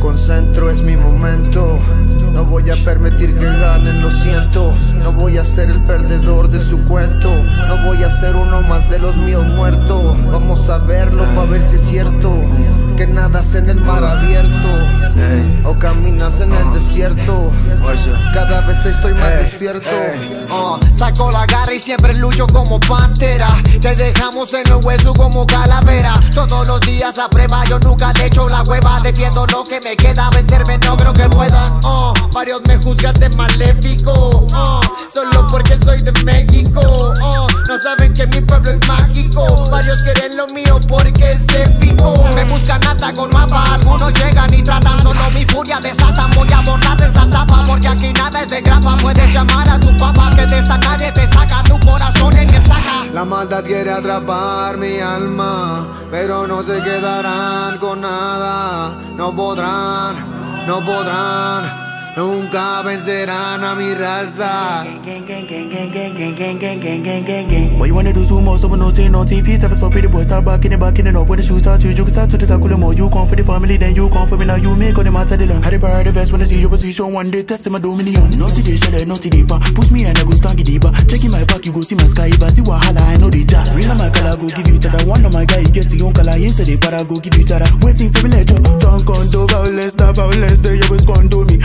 concentro, es mi momento. No voy a permitir que ganen, lo siento. No voy a ser el perdedor de su cuento. No voy a ser uno más de los míos muertos. Vamos a verlo para ver si es cierto. Que nadas en el mar abierto. Desierto. Cada vez estoy más despierto. Uh, saco la garra y siempre lucho como pantera. Te dejamos en el hueso como calavera. Todos los días a prueba, yo nunca le echo la hueva. Defiendo lo que me queda, vencerme no creo que puedan. Uh, varios me juzgan de maléfico. Uh, solo porque soy de México. Uh, no saben que mi pueblo es mágico. Varios quieren lo mío porque es épico. Me buscan hasta con mapa. Algunos llegan furia desatan. Voy a abordar esa tapa. Porque aquí nada es de grapa. Puedes llamar a tu papá que de esta nadie te saca tu corazón en estaca. La maldad quiere atrapar mi alma, pero no se quedarán con nada. No podrán, no podrán, nunca vencerán a mi raza. What you wanna do too much, someone don't say nothing. Feet have so pretty boy, start backing it, backing it up. When the shoes start to, you can start to the circle more. You come for the family, then you come for me. Now you make all the matter the long. Had the power the best when I see your position. One day test my dominion. No shell, no see deeper. Push me and I go stank it deeper. Checking my back, you go see my sky. But see wahala, I know the jar. Real my color, go give you chatter. One of my guy, you get to your color. Inside the para, go give you chatter. Waiting for me later. Don't condo violence, not violence. They always condo me.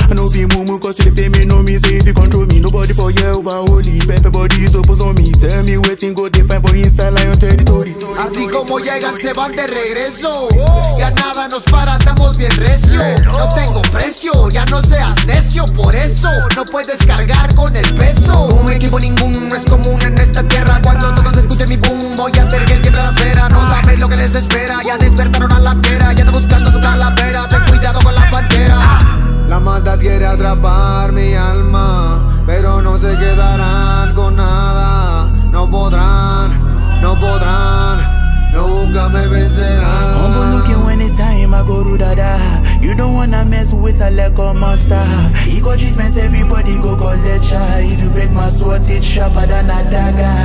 Así como llegan, se van de regreso. Ya nada nos para, estamos bien recio. No tengo precio, ya no seas necio. Por eso no puedes cargar atrapar mi alma, pero no se quedarán con nada. No podrán, no podrán, nunca me vencerán. When it's time, I go to dada. You don't wanna mess with a lekker monster. Ego treatment, everybody go collect shot. If you break my sword, it's sharper than a dagger.